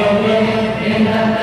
the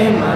tema.